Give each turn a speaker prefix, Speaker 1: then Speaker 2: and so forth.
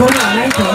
Speaker 1: 可能那个